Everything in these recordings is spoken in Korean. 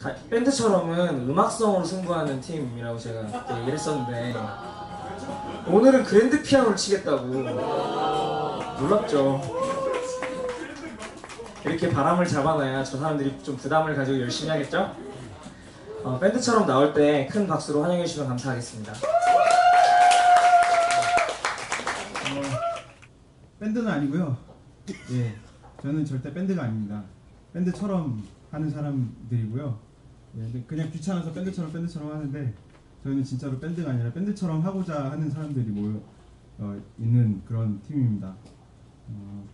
다- 밴드처럼은 음악성으로 승부하는 팀이라고 제가 그때 얘기를 했었는데 오늘은 그랜드 피아노를 치겠다고 놀랍죠. 이렇게 바람을 잡아놔야 저 사람들이 좀 부담을 가지고 열심히 하겠죠? 어, 밴드처럼 나올 때 큰 박수로 환영해 주시면 감사하겠습니다. 밴드는 아니고요. 예, 저는 절대 밴드가 아닙니다. 밴드처럼 하는 사람들이고요. 예, 근데 그냥 귀찮아서 밴드처럼 밴드처럼 하는데 저희는 진짜로 밴드가 아니라 밴드처럼 하고자 하는 사람들이 모여 어, 있는 그런 팀입니다. 어,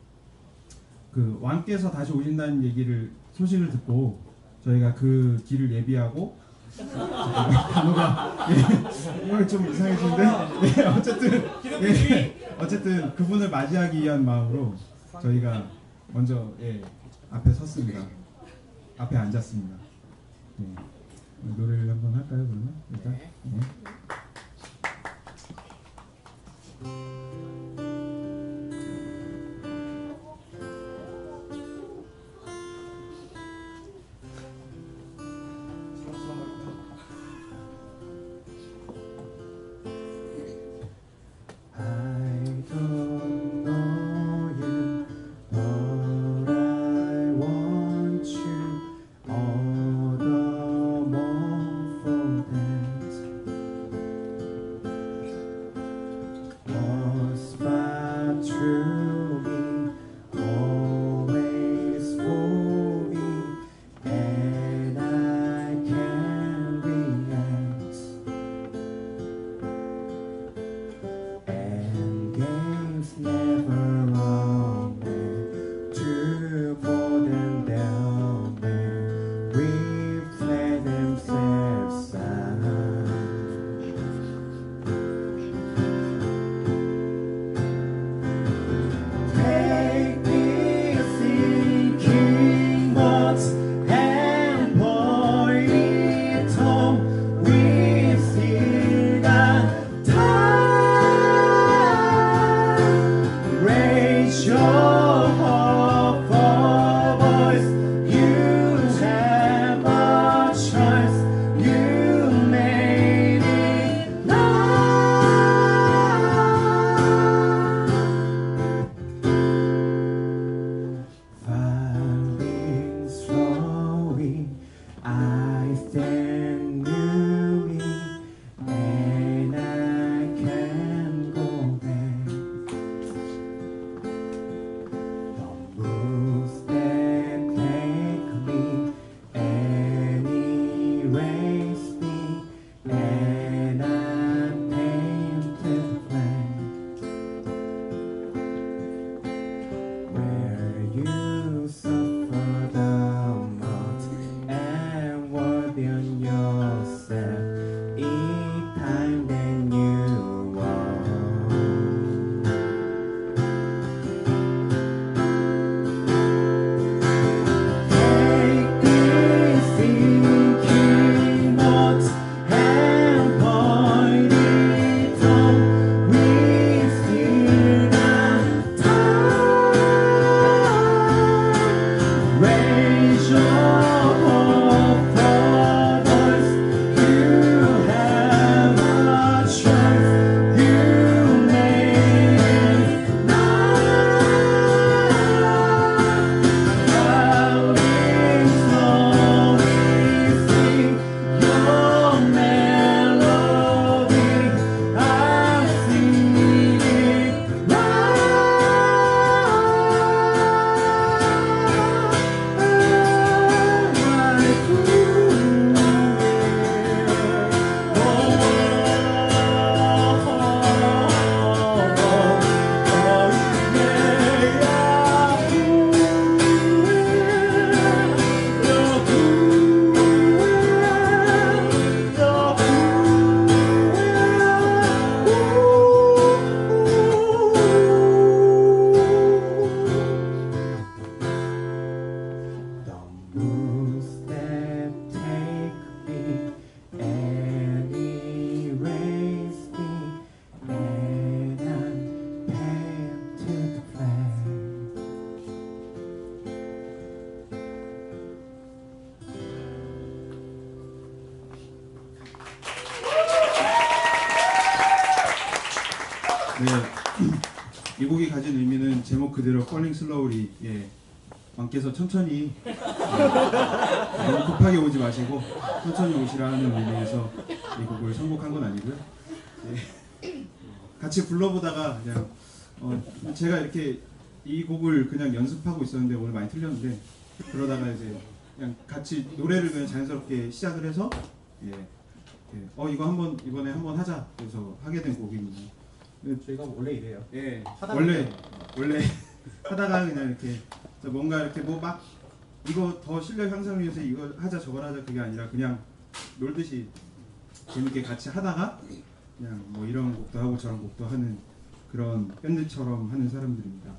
그 왕께서 다시 오신다는 얘기를 소식을 듣고 저희가 그 길을 예비하고 단어가 예, 좀 이상해지는데 예, 어쨌든 예, 어쨌든 그분을 맞이하기 위한 마음으로 저희가 먼저 예, 앞에 섰습니다. 앞에 앉았습니다. 예. 노래를 한번 할까요 그러면 일단 예. I stand 네. 이 곡이 가진 의미는 제목 그대로 Falling Slowly. 예. 왕께서 천천히 예. 너무 급하게 오지 마시고 천천히 오시라는 의미에서 이 곡을 선곡한 건 아니고요. 예. 같이 불러보다가 그냥 어, 제가 이렇게 이 곡을 그냥 연습하고 있었는데 오늘 많이 틀렸는데 그러다가 이제 그냥 같이 노래를 그냥 자연스럽게 시작을 해서 예, 예. 어 이거 한번 이번에 한번 하자 그래서 하게 된 곡입니다. 저희가 원래 이래요. 예, 하다가 원래 원래 하다가 그냥 이렇게 뭔가 이렇게 뭐 막 이거 더 실력 향상을 위해서 이거 하자 저걸 하자 그게 아니라 그냥 놀듯이 재밌게 같이 하다가 그냥 뭐 이런 곡도 하고 저런 곡도 하는 그런 밴드처럼 하는 사람들입니다.